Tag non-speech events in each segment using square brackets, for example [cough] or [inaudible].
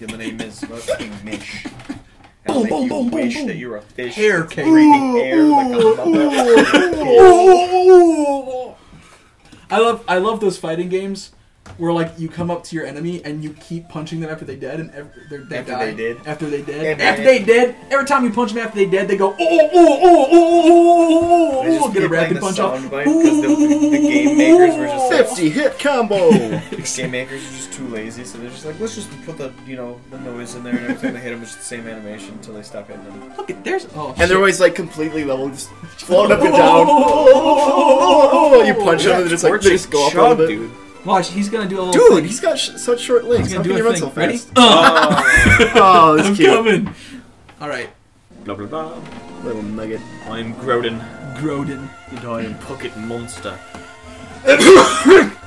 Yeah, my name is [laughs] fucking Mysh. Boom, boom, you boom, wish boom. that you were a fish. Hair cake. breathe air like a mother. [laughs] I love I love those fighting games where like you come up to your enemy and you keep punching them after they dead and ev- they're, they After die. they dead. After they dead. After After they they dead. Every time you punch them after they dead, they go oh oh oh oh oh, oh, oh, oh They oh just get a keep playing rapid the punch sound off. bite because the, the, the game makers were just like, 50 hit combo. [laughs] the game makers are just too lazy, so they're just like, let's just put the you know the noise in there and everything. They hit them with the same animation until they stop hitting them. Look at there's oh and they're shit. always like completely level, just floating up and down. Oh, [laughs] you punch them and they're just like they just go up a little bit. dude. Watch, he's gonna do a little Dude, thing. he's got sh- such short legs. He's How gonna can do he a run thing. so Ready? fast? Oh, [laughs] Oh, this I'm cute. coming. All right, blah blah blah. Little nugget. I'm Groden, Groden. and I am Pocket Monster. [coughs]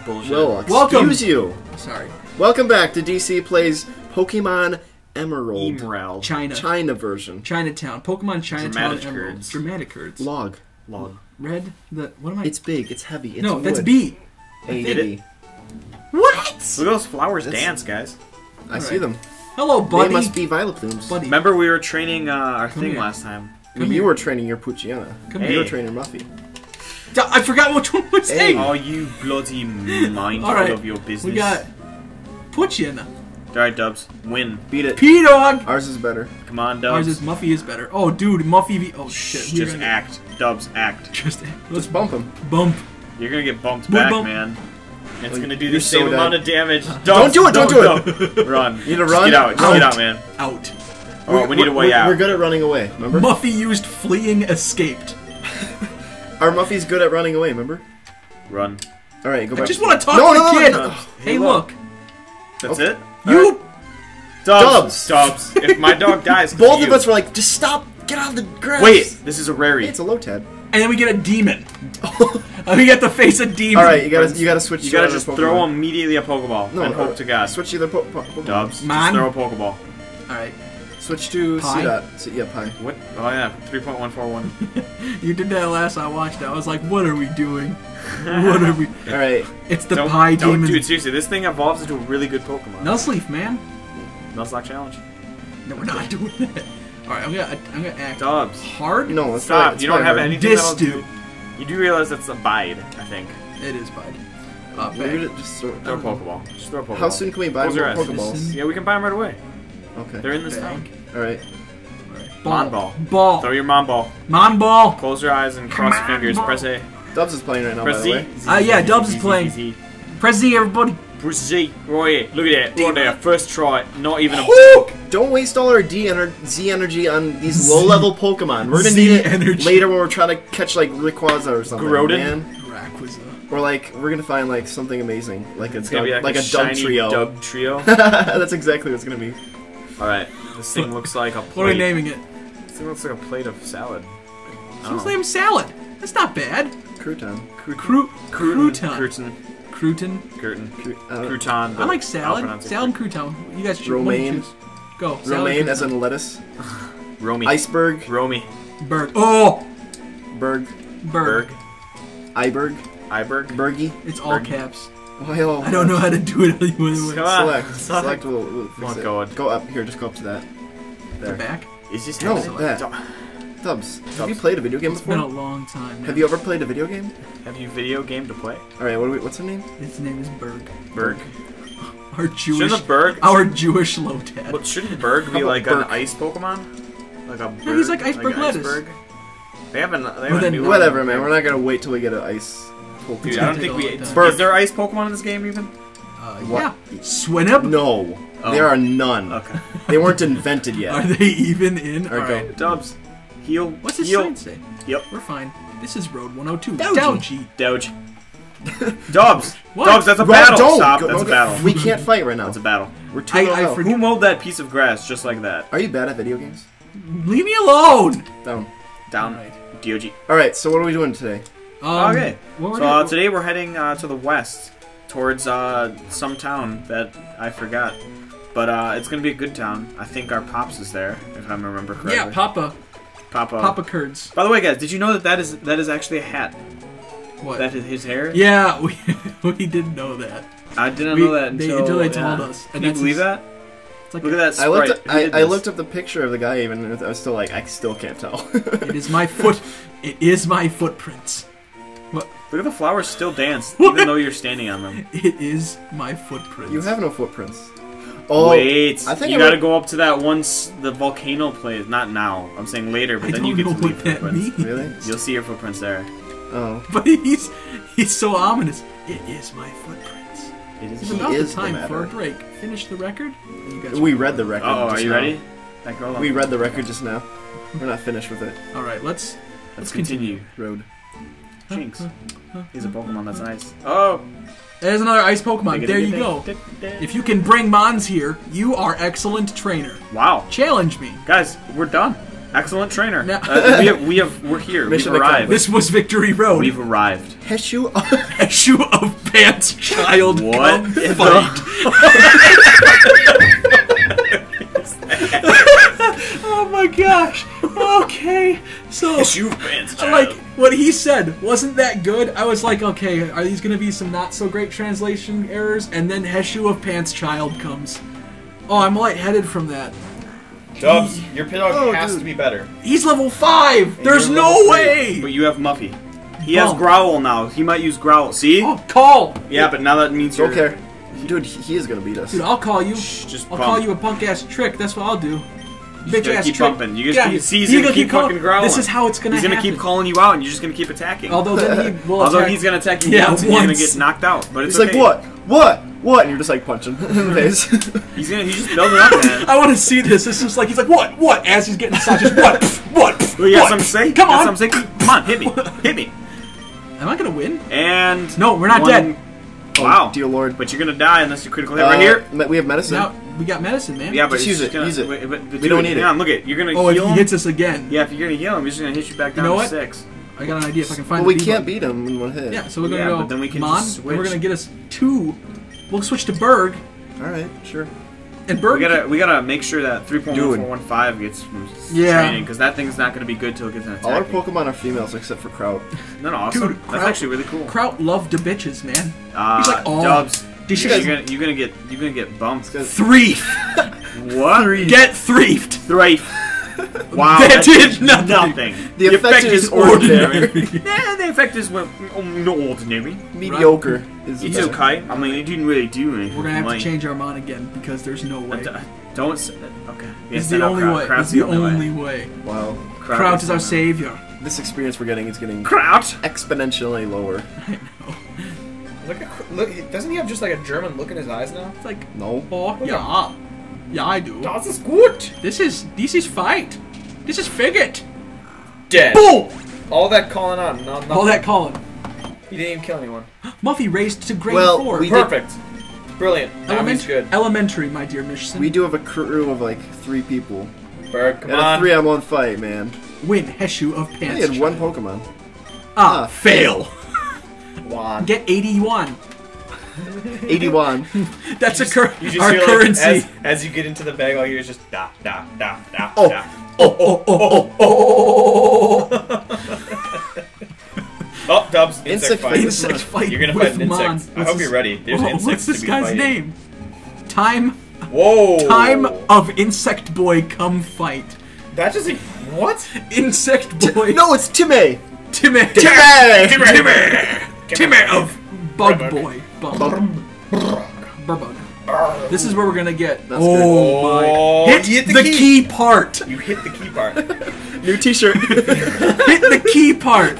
Bullshit. Well, Welcome. you. Sorry, Welcome back to DC Plays Pokemon Emerald. Emerald. China. China version. Chinatown. Pokemon Chinatown Dramatic Emerald. curds. Dramatic curds. Log. Log. Red. The what am I? It's big. It's heavy. It's no, that's wood. B. A Did B. What? Look at those flowers That's- dance, guys. I see them. Hello, buddy. They must be violet plumes. Buddy. Remember we were training uh, our Come thing here. last time. Come you here. were training your Poochyena. Come You here. were training Muffy. D- I forgot which one was Hey. A. Oh, you bloody mindful All right. of your business. We got Puchin. Alright, Dubz. Win. Beat it. P Dog. Ours is better. Come on, Dubz. Ours is Muffy is better. Oh, dude, Muffy. V- oh shit. we're Just gonna act. Dubz, act. Just let's Let's bump him. bump. You're gonna get bumped Boom, back, bump. man. It's Oh, gonna do you're the same so amount of damage. [laughs] Don't Dubz, do it, don't do it! [laughs] Run. You need to Just run? get out. Just get Out. out, man. Out. All right, we need a way we're, out. We're good at running away. Remember? Muffy used fleeing escaped. Our Muffy's good at running away. Remember? Run. All right, go back. I just want to talk No, to no, the no, kid. no, no. Hey, look. That's Okay. it? You. Dubz. Dubz. if my dog dies... [laughs] Both you. of us were like, just stop. Get out of the grass. Wait, this is a rarity. Hey, it's a Lotad. And then we get a demon. and [laughs] we get to face a demon. All right, you gotta you gotta switch. You gotta just Pokemon. throw immediately a Pokeball No, and uh, hope to God. Switch either po- po- Pokemon. Dubz. Man. Just throw a Pokeball. All right. Switch to Pie? Dot. C- yeah, pie. What? Oh yeah, 3.141. [laughs] You did that last I watched. I was like, what are we doing? [laughs] What are we? All right. It's the don't, pie don't, demon. Dude, seriously, this thing evolves into a really good Pokemon. Nuzleaf, man. Nuzlocke challenge. No, we're not doing that. All right, I'm gonna I'm gonna act Dubz. hard. No, let's Stop. try- let's You don't have hard. anything that'll Distu. You do realize that's a bide, I think. It is bud. Uh, Maybe just throw- Throw a Pokeball. Just throw a Pokeball. How soon can we buy Close your more eyes. Pokeballs? Yeah, we can buy them right away. Okay. They're in this Bang. town. All right. Ball. Mon ball. Ball. Throw your mom ball. Mon ball. Close your eyes and cross your fingers. Press A. Dubz is playing right now, by Press the Z. way. Uh, yeah, Dubz is Z, Z, playing. Z, Z. Press Z, everybody. Press Z. Oh yeah, look at that. Right there. First try. Not even a. Woo! Don't waste all our D ener- Z energy on these low-level Pokemon. We're gonna Z need it energy. later when we're trying to catch like Rayquaza or something. Groudon? Man. Rayquaza. Or like we're gonna find like something amazing, like a It's gonna be like, like a, a dub trio. Dub trio. [laughs] That's exactly what it's gonna be. All right. This thing looks like a plate. What are we naming it? This thing looks like a plate of salad. I don't Let's know. name salad. That's not bad. Crouton. Cru- Crouton. crouton. Crouton. Crouton. Curtain. Uh, Crouton. I like salad. Salad and crouton. You guys choose. one Romaine. choose. Go. Romaine, as in lettuce. Romy. Iceberg. Romy. Berg. Oh, Berg. Berg. Berg. Iberg. Iberg. Bergy. It's all Berg. caps. Well, I don't know how to do it any other way. Come on. Select. [laughs] Select. We'll, we'll fix Oh, it. God. Go up here. Just go up to that. The There. back. Is this No, happening? that. Dub- Dubz. Have you played a video game It's been a before? long time. Have you ever played a video game? Have you video game to play? All right. What do we, what's her name? His name is Berg. Berg. [laughs] Our Jewish. Shouldn't a Berg? [laughs] Our Jewish Lotad. But shouldn't Berg be How about like an ice Pokemon? Like a No, he's like iceberg lettuce. iceberg? They haven't. They haven't then new one. Whatever, man. We're not gonna wait till we get an ice. Pokemon. Dude, I don't think we. look at Is that. Berg. there ice Pokemon in this game even? Uh, What? yeah. Swinub. No, Oh. there are none. Okay. They weren't invented yet. Are they even in? All right, All right. Dubz. Heal. What's his Heal. sign say? Yep. We're fine. This is Road 102. Dowgy. Dowgy. Doge. Dubz. [laughs] What? Dubz. That's a Rob, battle. don't. Stop. Go- That's a battle. We can't fight right now. That's a battle. We're too I- low I health. Who mowed that piece of grass just like that? Are you bad at video games? Leave me alone. Down. Down. Alright. DOG. All right. So what are we doing today? Um, okay. So uh, today we're heading uh, to the west, towards uh, some town that I forgot, but uh, it's gonna be a good town. I think our pops is there, if I remember correctly. yeah, Papa. Papa. Papa Curds. By the way, guys, did you know that that is that is actually a hat? What? That is his hair. yeah, [laughs] we we didn't know that. I didn't We- know that they- until, until they yeah. told us, and Can you believe his- that? It's like Look at that I sprite. looked. Who I, I looked up the picture of the guy. Even and I was still like, I still can't tell. [laughs] it is my foot. It is my footprints. What? Look at the flowers still dance, [laughs] even though you're standing on them. It is my footprints. you have no footprints. Oh, Wait, I think you gotta go up to that once the volcano place. Not now. I'm saying later, but I then you get to leave footprints. means. Really? You'll see your footprints there. Oh, [laughs] But he's he's so ominous. It is my footprints. It is. It's He about the is the time matter. for a break. Finish the record. You guys we read the record. Oh, are you now. ready? That girl. We read the record just now. We're not finished with it. All right, let's Let's continue. continue. Road. Jinx. He's a Pokemon. That's nice. Oh. There's another ice Pokemon. There you go. If you can bring Mons here, you are excellent trainer. Wow, Challenge me. guys, we're done. Excellent trainer. Now- Uh, we have, we have, we're here. Mission We've arrived. This was Victory Road. We've arrived. Heshu. [laughs] Heshu of Pants Child What Come Fight. [laughs] [laughs] oh my gosh. Okay. So You've been. like what he said wasn't that good. I was like, okay, are these gonna be some not so great translation errors? And then Heshu of Pants Child comes. Oh, I'm lightheaded from that. Dubz, your Pidog Oh, has dude. to be better. He's level five. There's no level three. way. But you have Muffy. He has Growl now. He might use Growl. See? Oh, call, Yeah, but now that means you're. Don't. Dude, he is gonna beat us. dude. I'll call you. Shh, just I'll bump. call you a punk ass trick. That's what I'll do. Bitch gotta ass keep trick. bumping. You just Yeah, keep- see, he's you gonna keep calling- fucking growling. This is how it's gonna He's gonna happen. keep calling you out, and you're just gonna keep attacking. Although then he [laughs] will Although attack- he's gonna attack you Yeah, once, and you're gonna get knocked out. But it's He's like, what? What? What? And you're just like punching in the [laughs] face. He's gonna. He's just building up, man. [laughs] I want to see this. This is like he's like what what as he's getting Sasha's what what what. Well, yeah, what? some say. Come That's on. what I'm saying. Come on, hit me, hit me. Am I gonna win? And No, we're not one- dead. Wow, Oh, dear lord. But you're gonna die unless you critical hit Uh, right here. We have medicine. Now we got medicine, man. Yeah, but just he's use it, Gonna, use it. wait, but- but We don't need it. on, look it. You're gonna Oh, if he him. hits us again. Yeah, if you're gonna heal him, he's just gonna hit you back down know to six. I got an idea. If I can find. Well, we can't beat him in one hit. Yeah, so we're gonna Yeah, go. but then we can Mon, just and we're gonna get us two. We'll switch to Berg, All right, sure. and Berg. We gotta we gotta make sure that 3.1415 gets Yeah. training because that thing's not gonna be good till it gets an attack. All our. Pokemon are females except for Kraut. No, no, awesome. Dude, That's actually really cool. Kraut loved the bitches, man. Uh, He's like, oh, Dubz. This You're is- gonna you're gonna get you're gonna get bumped. Guys, Three. [laughs] What? Get threefed. Three. [laughs] Wow, That did nothing. The effect is ordinary. [laughs] yeah, the effect is well, oh, no ordinary. Mediocre is It's better. okay. I mean, it didn't really do anything. We're gonna have Like, to change our Mon again because there's no way. d- Don't say that. Okay. It's Yes, the no, only Kraut. way. Kraut's It's the only way. Wow. Kraut is our savior. This experience we're getting is getting Kraut. exponentially lower. Look at look. Doesn't he have just like a German look in his eyes now? It's like, No. oh yeah, yeah I do. Das ist gut. This is this is fight. This is figget. Dead. Boom! All that calling on. No, no. All that calling. He didn't even kill anyone. [gasps] Muffy raised to grade Well, four. we did- Perfect. Brilliant. Element- good. Elementary, my dear Mishson. We do have a crew of like three people. Berg, come And a on. three on one fight, man. win Heshu of I Pants. had one Pokemon. Ah, Ah. fail. Juan. Get 81. 81. That's a cur- You just our hear, like, currency. as, as you get into the bag, all you hear is just da da da da Oh. da. oh, oh, oh, oh, oh. Oh, Dubs. Insect, Insect fight. fight. Insect fight You're gonna fight an Mon. insect. I What's hope his- you're ready. There's Oh, insects What's to this be guy's fighting. name? Time Whoa. Time of Insect Boy come fight. That just what? Insect Boy. no, it's Time! Timmy. Timmy! Timmy. Timmy of Bug Bug. Boy. Bug. Bug. Burbug. This is where we're gonna get. That's oh good. my! Oh, hit, you hit the, the key. part. You hit the key part. [laughs] New t-shirt. [laughs] hit the key part.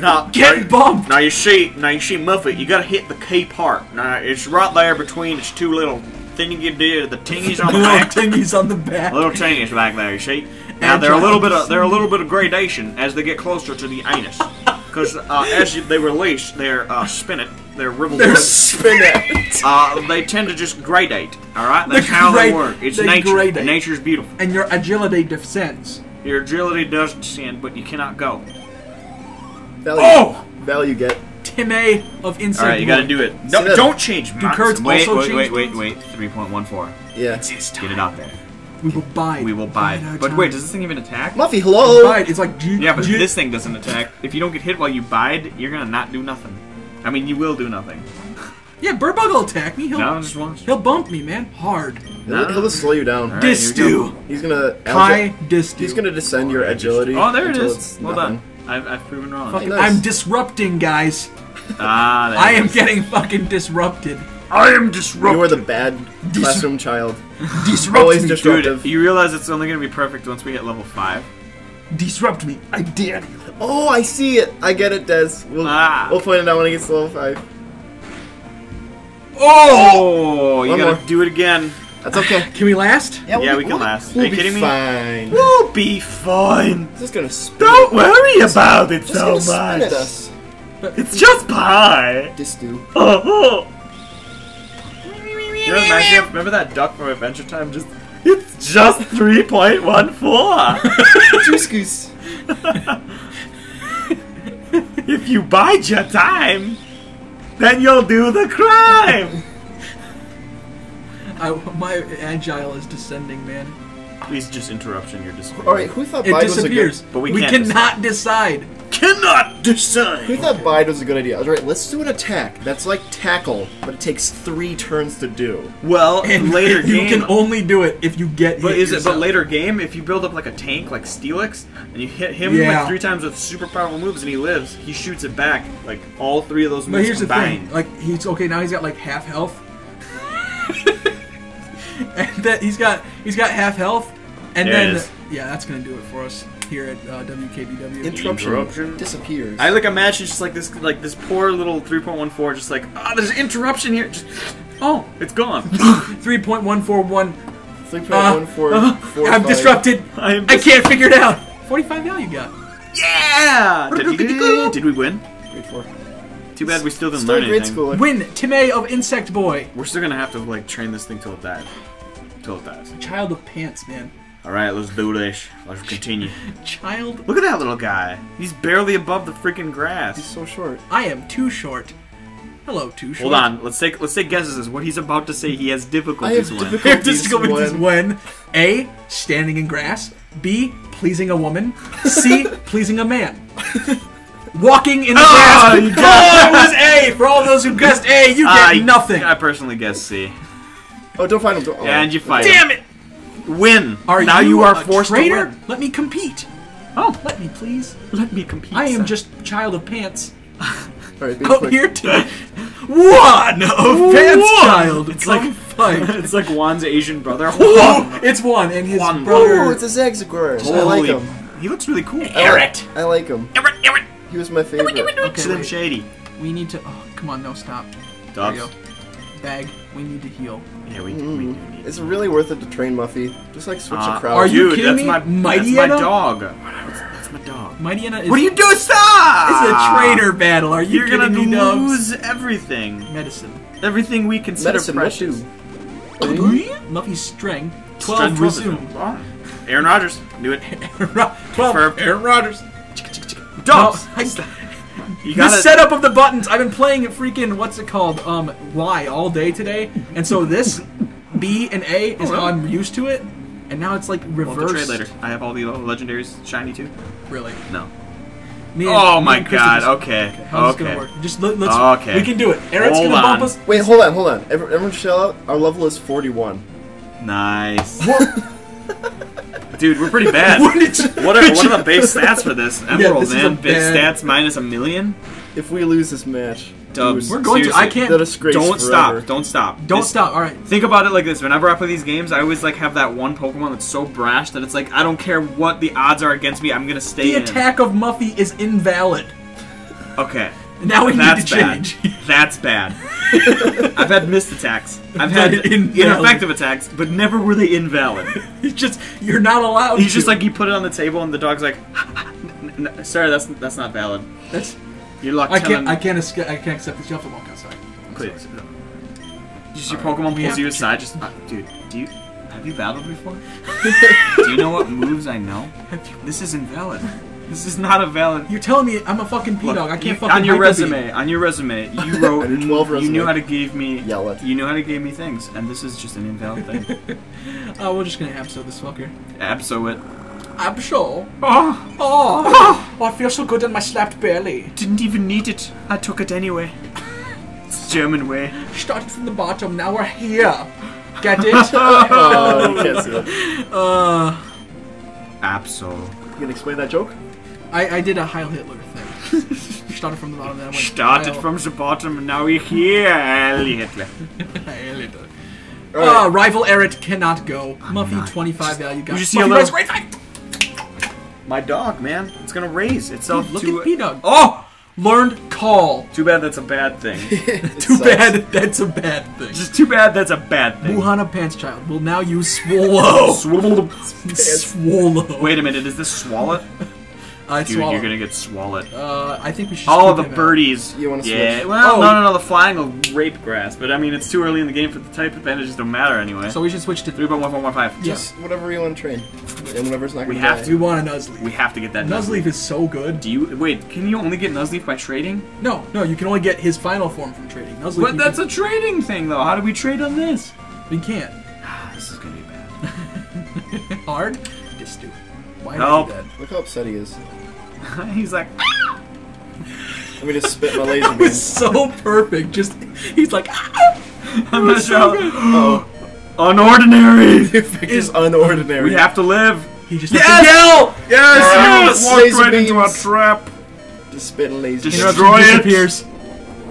Now, Get now, bumped. now you see, now you see Muffet. You gotta hit the key part. Now it's right there between its two little thingy did the tingies on the Little back. tingies on the back. little tingies back there. You see. Now they're a little bit of they're a little bit of gradation as they get closer to the anus, because uh, as you, they release their uh, spinnet, their ribblewood, They're spinning. [laughs] uh, they tend to just gradate. All right, that's They how they work. It's they nature. gradate. Nature's beautiful. and your agility descends. Your agility does descend, but you cannot go. Value. Oh! Value get. Timmy of Insect All right, you got to do it. No, don't change. Do cards wait, also wait, change wait, wait, cards? wait. Three point one four. Yeah. it's his Get it out there. We will buy. We will buy. our But time. wait, does this thing even attack? Muffy, hello! Bide. It's like Yeah, but this thing doesn't attack. If you don't get hit while you bide, you're gonna not do nothing. I mean, you will do nothing. Yeah, Burbug will attack me. He'll No, just once. he'll bump me, man, hard. He'll, he'll just slow you down. Alright, Dis here we go. He's gonna Kai alge- dis He's gonna descend your agility. Oh, there it until is. it's Well nothing. done. I've, I've proven wrong. Fucking, nice. I'm disrupting, guys. Ah, there I am getting fucking disrupted. I am disruptive. You are the bad classroom child. Disrupt Always me. disruptive. Dude, you realize it's only gonna be perfect once we hit level five. Disrupt me. I dare you. Oh, I see it. I get it, Dezz. We'll, Ah. we'll point it out when it gets to level five. Oh, you One gotta more. do it again. That's okay. [sighs] Can we last? Yeah, we'll we be- can we'll- last. We'll Are you be kidding me? fine. We'll be fine. It's just gonna spin. Don't worry about it Just so gonna much. at us. It's just pie. This do. Oh, oh. You know, reminds me remember that duck from Adventure Time? Just it's just three point one four. [laughs] Juice goose. [laughs] if you bide your time, then you'll do the crime. I, my agile is descending, man. Please, just interruption. You're just All right, who thought It Bide was a disappears. good? But we we can't cannot decide. Cannot Who decide. thought Bide was a good idea? All right, let's do an attack. That's like tackle, but it takes three turns to do. Well, [laughs] And later [laughs] you game. can only do it if you get. But is it? But later game, if you build up like a tank, like Steelix, and you hit him Yeah. like three times with super powerful moves, and he lives, he shoots it back. Like all three of those moves But here's combined. the thing: like he's okay now. He's got like half health, [laughs] and that he's got he's got half health, and There then is. yeah, that's gonna do it for us here at uh, WKBW. Interruption, Interruption. disappears. I like imagine just like this, like this poor little 3.14, just like ah, there's interruption here. Just oh, it's gone. [laughs] Three point one four one. Three point one four Uh, four [laughs] I'm disrupted. I am I can't figure it out. Forty-five value you got. Yeah. Did, we- did we win? Grade four. Too bad we still didn't Still a learn grade anything. schooler. Win Time of Insect Boy. We're still gonna have to like train this thing till it dies. Till it dies. Child of Pants, man. All right, let's do this. Let's continue. [laughs] Child. Look at that little guy. He's barely above the freaking grass. He's so short. I am too short. Hello, too short. Hold on, let's take let's take guesses as what he's about to say. He has difficulties I have with. difficulties. [laughs] Difficulties when A. Standing in grass. B. Pleasing a woman. C. [laughs] pleasing a man. Walking in the Ah, grass. you Oh, it was A. For all those who guessed A, you get I- nothing. I personally guess C. Oh, don't fight him. Don't, oh. And you fight. Damn it! Win. Are now you, you are a forced traitor? to win. Let me compete. Oh, Let me, please. let me compete. I am son. just child of pants. All right, be Out quick. here to one of pants One. child. It's Come like- fight. [laughs] it's like Juan's Asian brother. [laughs] it's one, and his Juan. brother. Oh, it's a Zagzagor. I like him. He looks really cool. I like- I like him. Everett, Everett. He was my favorite. Okay, Slim wait. Shady. We need to. Oh, come on, no, stop. There Dogs. Bag. We need to heal. Yeah, we, we do mm. need. It's really worth it to train Muffy. Just like switch Uh, the crowd. Are you Dude, kidding that's me? my Mighty that's my Anna? dog. That's, that's my dog. Mightyena is. What are you doing? Stop! It's a ah. traitor battle. Are you You're kidding gonna me, Dubz? lose everything. Medicine. Everything we consider Medicine, what precious. do? Hmm? Muffy's strength. Strength Twelve twelve resume. Oh. Aaron Rodgers, do it. [laughs] Twelve. For- Aaron Rodgers. Dogs. No, I- You the gotta. setup of the buttons. I've been playing freaking what's it called? Um, Y all day today, and so this B and A is Oh, really? how I'm used to it, and now it's like We'll have to reversed. trade later. I have all the legendaries shiny too. Really. No. Me and- Oh my and god. just- Okay. How's this Okay. gonna work? Just let, let's. Okay. We can do it. Eric's Hold gonna bump on. us. Wait, hold on, hold on. Everyone chill out. Our level is 41. Nice. [laughs] Dude, we're pretty [laughs] bad. What you- What are, what are the base [laughs] stats for this? Emerald, this man. Base stats minus a million? If we lose this match, Dubz. We're going to. I can't. Don't forever. stop. Don't stop. Don't This- stop. All right. Think about it like this. Whenever I play these games, I always like have that one Pokemon that's so brash that it's like I don't care what the odds are against me. I'm gonna stay The in. attack of Muffy is invalid. Okay. Now we That's need to bad. change. That's bad. [laughs] I've had missed attacks. I've had invalid. ineffective attacks, but never were they invalid. [laughs] It's just you're not allowed. He's just like you put it on the table and the dog's like, "N- n- "Sorry, that's that's not valid. that's. You're locked I can't. I can't. Esca- I can't accept this. You have to walk outside. Please. Just your Pokemon We pulls have you to aside. Just, uh, dude, do you have you battled before? [laughs] do you know what moves I know? This is invalid. This is not a valid. You're telling me I'm a fucking P dog. I can't you- fucking on your hyper beam. resume. On your resume, you [laughs] wrote. On your 12 You knew how to give me. Yell it. You knew how to give me things, and this is just an invalid thing. Oh, [laughs] we're just gonna abso this fucker. Abso it. Abso. Oh, Oh, oh, I feel so good in my slapped belly. didn't even need it. I took it anyway. It's [laughs] German way. Started from the bottom, now we're here. Get it? Oh, you can't see it. uh, Absol. You can explain that joke? I, I did a Heil Hitler thing. [laughs] Started from the bottom, then I went. Started Heil- from the bottom and now we're here. Heil Hitler. [laughs] Heil Hitler. Alright. Uh, rival Eret cannot go. Muffy not. 25 value guy. you just see a little-. My dog, man. It's gonna raise itself Look to. at P-Dog. Oh! Learned call. Too bad that's a bad thing. [laughs] [laughs] Too sucks. bad that's a bad thing. Just too bad that's a bad thing. Muhana Pants Child will now use Swallow. Swallow. [laughs] Swallow. Wait a minute, is this swallow? I Dude, swallow. you're gonna get swallowed. Uh, I think we should. Oh, the him out. birdies. You wanna Yeah, switch? well, Oh. no, no, no, the flying will rape grass, but I mean, it's too early in the game for the type advantages don't matter anyway. So we should switch to. Three point one four one five. Yeah. Whatever you want to train. And whatever's not We gonna have die. to. We want a Nuzleaf. We have to get that Nuzleaf is so good. Do you wait? Can you only get Nuzleaf by trading? No, no, you can only get his final form from trading. Nuzleaf. But that's can, a trading thing, though. How do we trade on this? we can't. Ah, this is gonna be bad. [laughs] Hard. Just do. it. Why Help. did Look how upset he is. [laughs] He's like, Let me just spit my [laughs] laser that? It's beam. so perfect. Just he's like. "Ah!" I'm not sure. good. [gasps] Oh, Unordinary. [laughs] is unordinary. We have to live. He just Yes! has to yell. Yes! Yes! You walked Laser right into a trap. Just spit and laser. Destroy it. disappears.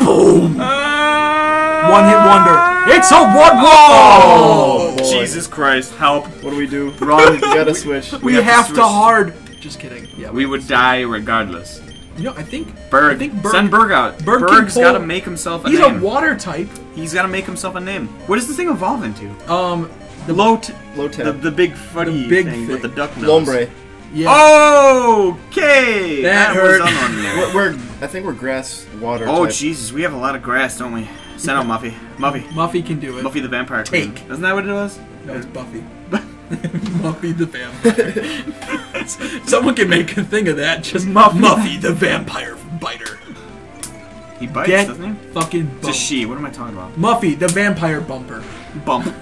Ah! One hit wonder. It's a one Oh, boy. Jesus Christ! Help! What do we do? Run. [laughs] You gotta switch. We, have to have to, switch. hard. Just kidding. Yeah. We would die regardless. You know, I think Berg. I think Berg- Send Berg out. Berg can Berg's pull- got to make himself a He's name. a water type. He's got to make himself a name. What does this thing evolve into? Um, The low, t- Low the, the big funny The big thing, with the thing. duck nose. Lombre. Oh! yeah. Okay, That was hurt. unordinary. [laughs] We're, we're, I think we're grass water. oh type. Jesus, we have a lot of grass, don't we? Send out Muffy. Muffy. Muffy can do it. Buffy the Vampire Queen. Take. Isn't that what it was? No, it's Buffy. [laughs] Muffy the vampire. [laughs] Someone can make a thing of that. Just Muffy. Muffy the vampire biter. He bites, Get doesn't he? fucking It's a she. What am I talking about? Muffy the vampire bumper. Bump.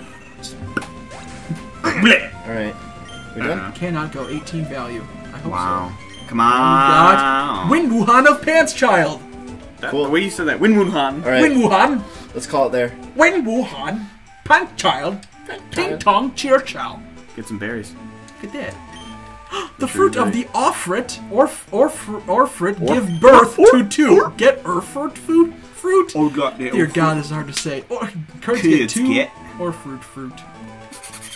Alright. We done? Uh-huh. Cannot go 18 value. I hope Wow. Come God. on. Win Wuhan of Pants Child. That- Cool. The way you said that. Win Wuhan. Alright. Win Wuhan. Let's call it there. Win Wuhan. Pants Child. Ting tong cheer chow. Get some berries. Look at that. [gasps] The fruit of the Offrit or or Orfrit Orf- give birth Orf- to two. Orf- Get Urfrit food fruit. Oh god, Dear God, it's hard to say. Or cards Kids get two get- or fruit fruit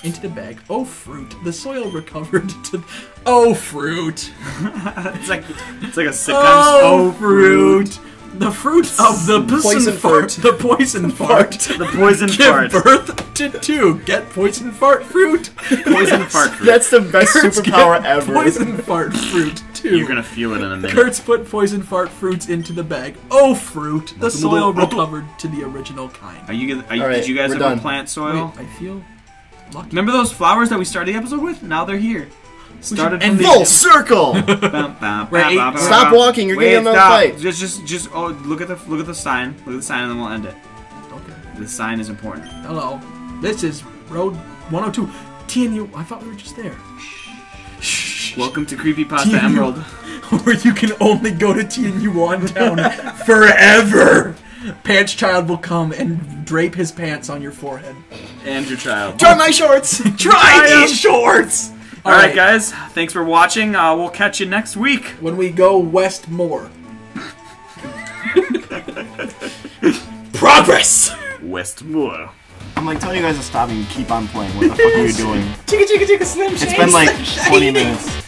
into the bag. Oh fruit, the soil recovered [laughs] to. Oh fruit. [laughs] It's like it's like a sitcom. Oh, oh fruit. The fruit of the Poison poison fart. fart. The poison fart. The poison Give fart. birth to two. Get poison fart fruit. Poison [laughs] fart fruit. That's the best Kurtz superpower get ever. Poison fart fruit two. You're gonna feel it in a minute. Kurtz put poison fart fruits into the bag. Oh, fruit! The soil recovered to the original kind. Are you? Are you All right, did you guys we're ever done. plant soil? Wait, I feel lucky. Remember those flowers that we started the episode with? Now they're here. Started and from Full the circle! [laughs] [laughs] Stop walking, you're Wait, getting another stop. fight. Just, just, just. Oh, look at the look at the sign. Look at the sign, and then we'll end it. Okay. The sign is important. Hello. This is Road 102. TNU. I thought we were just there. Welcome to Creepypasta TNU. Emerald. [laughs] Where you can only go to TNU on town forever. Pants Child will come and drape his pants on your forehead. And your Child. Try my shorts! [laughs] Try these shorts! All right, guys. Thanks for watching. Uh, we'll catch you next week. When we go west more. [laughs] Progress! West Westmore. I'm like telling you guys to stop and you keep on playing. What the fuck are you [laughs] doing? Chicka chicka chicka slim It's been like 20 minutes.